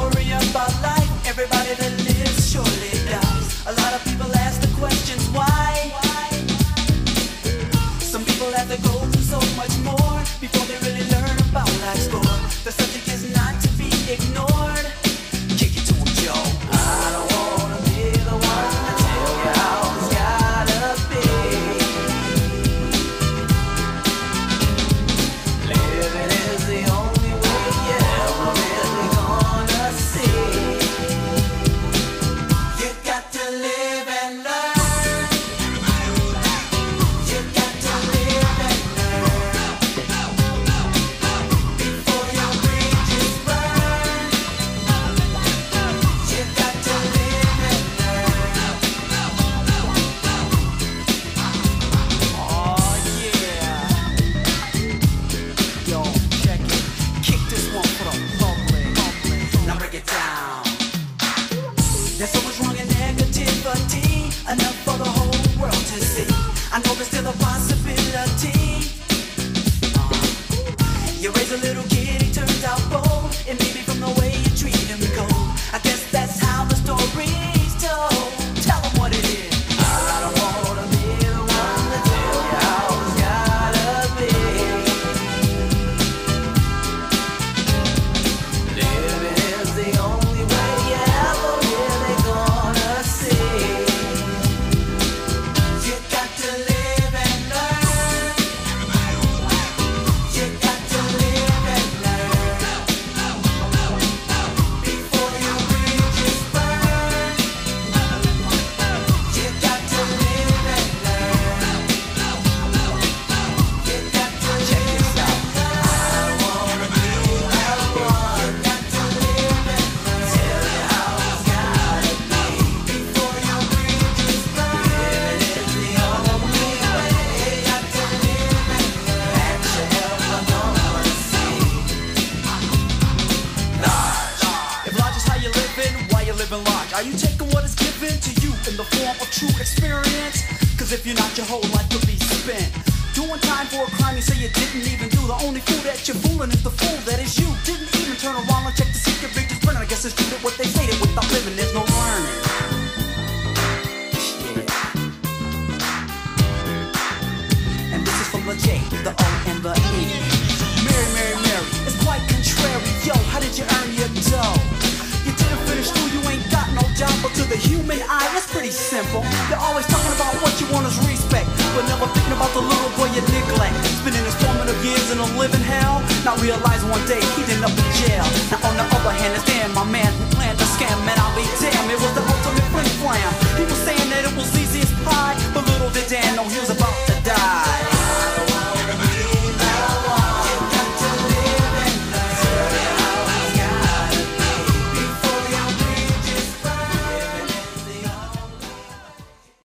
story of our life. Everybody that lives surely dies. A lot of people. enough for the whole world to see. I know there's still a possibility. Uh, you raise a little. living while you're living large? Are you taking what is given to you in the form of true experience? Cause if you're not, your whole life could be spent. Doing time for a crime you say you didn't even do. The only fool that you're fooling is the fool that is you. Didn't even turn around and check to see your victim's burning. I guess it's true that what they say that without living there's no really simple. They're always talking about what you want is respect, but never thinking about the little boy you neglect. Spending his formative years in a living hell, not realizing one day he'd end up in jail.